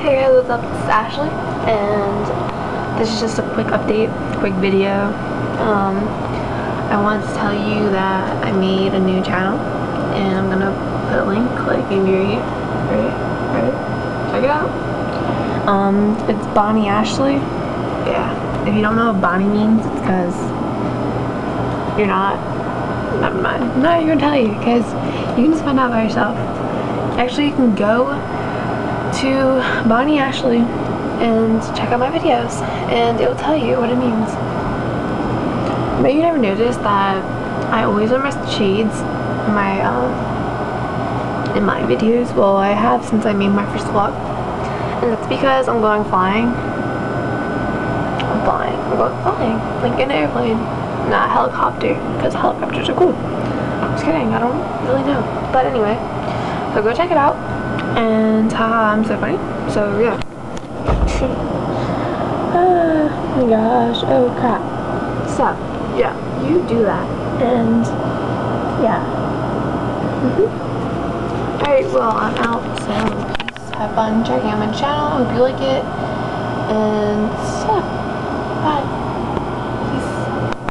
Hey guys, what's up? This is Ashley, and this is just a quick update, quick video. Um, I wanted to tell you that I made a new channel, and I'm gonna put a link, like in right here. Right, right. Check it out. Um, it's Bonnie Ashley. Yeah. If you don't know what Bonnie means, it's because you're not. Never mind. I'm not even gonna tell you, because you can just find out by yourself. Actually, you can go to Bonnie Ashley and check out my videos and it will tell you what it means. But you never noticed that I always wear my shades in my um, in my videos. Well, I have since I made my first vlog, and that's because I'm going flying. I'm flying. I'm going flying like an airplane, not a helicopter, because helicopters are cool. Just kidding. I don't really know. But anyway, so go check it out. And haha, I'm so funny. So yeah. oh my gosh. Oh crap. So yeah, you do that. And yeah. Mm -hmm. Alright, well I'm out. So. Have fun checking out my channel. Hope you like it. And yeah.